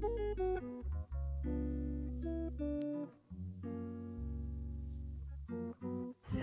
Thank you.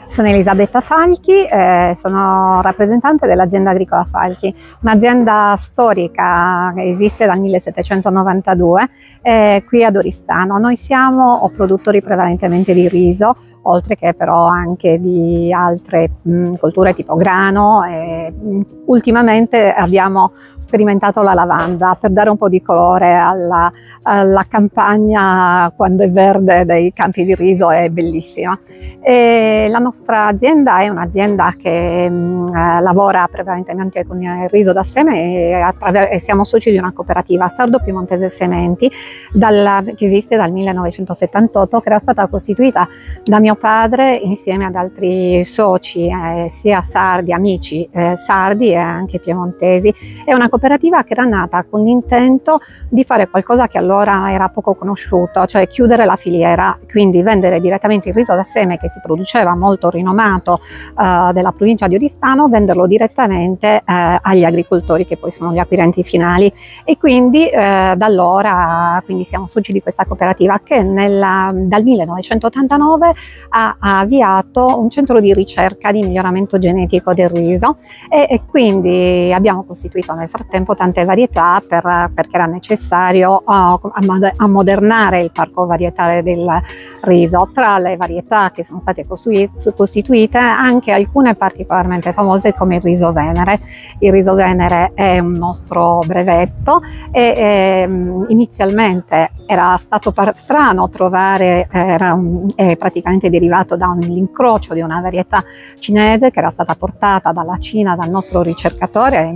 Sono Elisabetta Falchi, eh, sono rappresentante dell'azienda agricola Falchi, un'azienda storica che esiste dal 1792 eh, qui ad Oristano. Noi siamo produttori prevalentemente di riso, oltre che però anche di altre mh, colture tipo grano e mh, ultimamente abbiamo sperimentato la lavanda per dare un po' di colore alla, alla campagna quando è verde dei campi di riso, è bellissima. E la nostra azienda è un'azienda che mh, eh, lavora prevalentemente con il riso da seme e, e siamo soci di una cooperativa Sardo Piemontese Sementi dalla, che esiste dal 1978 che era stata costituita da mio padre insieme ad altri soci eh, sia sardi, amici eh, sardi e anche piemontesi. È una cooperativa che era nata con l'intento di fare qualcosa che allora era poco conosciuto, cioè chiudere la filiera, quindi vendere direttamente il riso da seme che si produceva molto rinomato eh, della provincia di Oristano, venderlo direttamente eh, agli agricoltori che poi sono gli acquirenti finali e quindi eh, da allora quindi siamo soci di questa cooperativa che nella, dal 1989 ha, ha, avviato un centro di ricerca di miglioramento genetico del riso e, e quindi abbiamo costituito nel frattempo tante varietà per, perché era necessario uh, ammodernare il parco varietale del riso. Tra le varietà che sono state costituite anche alcune particolarmente famose come il riso venere. Il riso venere è un nostro brevetto e, ehm, inizialmente era stato strano trovare, era un, è praticamente derivato da un incrocio di una varietà cinese che era stata portata dalla Cina dal nostro ricercatore,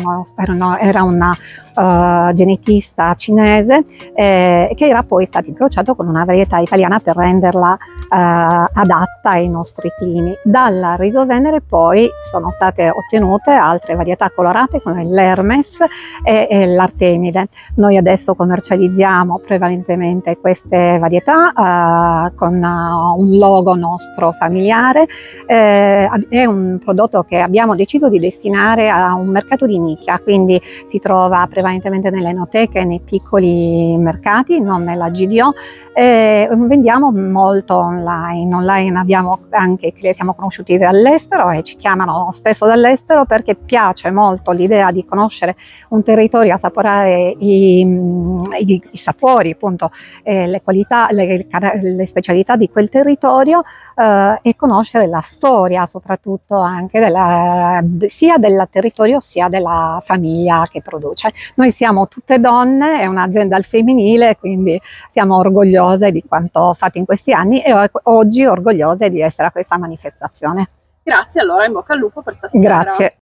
era una uh, genetista cinese eh, che era poi stato incrociato con una varietà italiana per renderla uh, adatta ai nostri climi. Dalla riso venere poi sono state ottenute altre varietà colorate come l'Hermes e, e l'Artemide. Noi adesso commercializziamo prevalentemente queste varietà uh, con un logo nostro familiare. Eh, è un prodotto che abbiamo deciso di destinare a un mercato di nicchia, quindi si trova prevalentemente nelle enoteche e nei piccoli mercati, non nella GDO. Eh, vendiamo molto online, online abbiamo anche che siamo conosciuti dall'estero e ci chiamano spesso dall'estero perché piace molto l'idea di conoscere un territorio, assaporare i, i, i sapori, appunto, eh, le qualità, le, le, specialità di quel territorio eh, e conoscere la storia soprattutto anche della, sia del territorio sia della famiglia che produce. Noi siamo tutte donne, è un'azienda al femminile, quindi siamo orgogliose di quanto fatto in questi anni e oggi orgogliose di essere a questa manifestazione. Grazie allora, in bocca al lupo per stasera. Grazie.